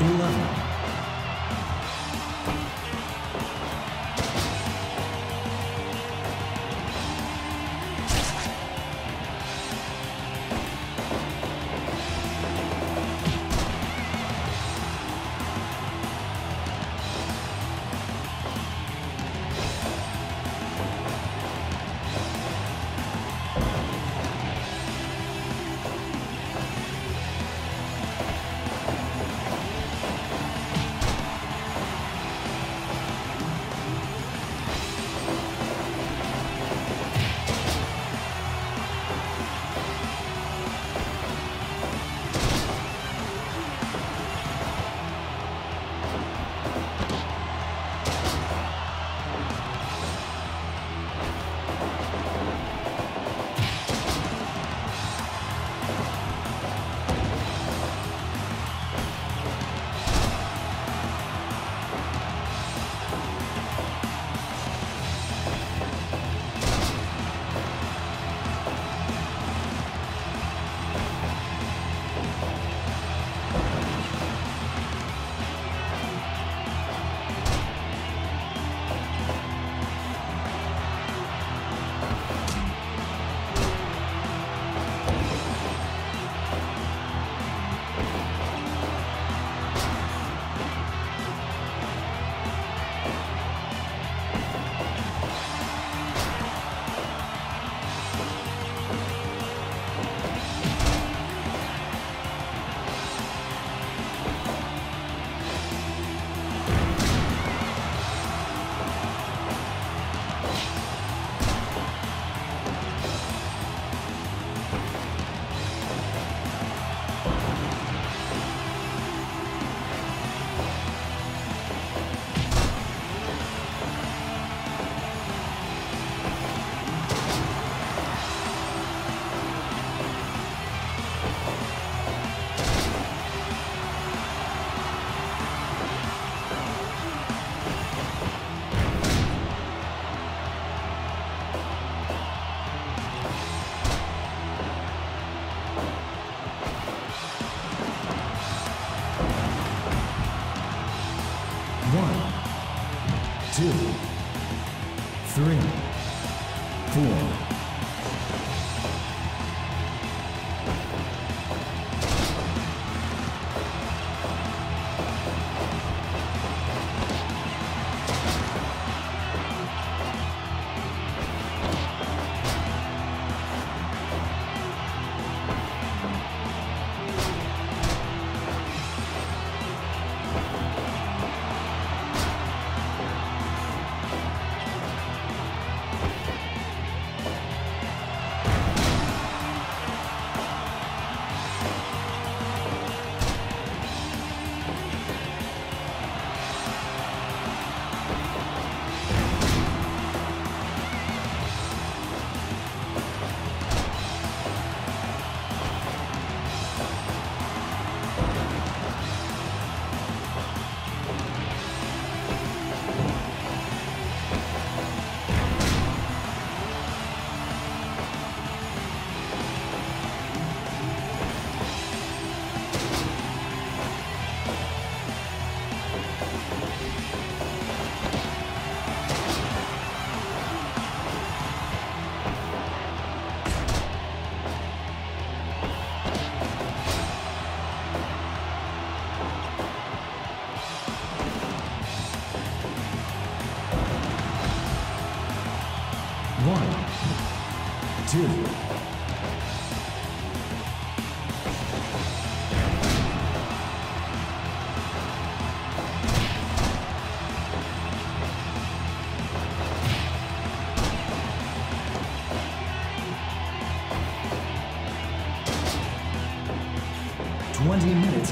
eleven. One, two, three,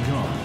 Gone.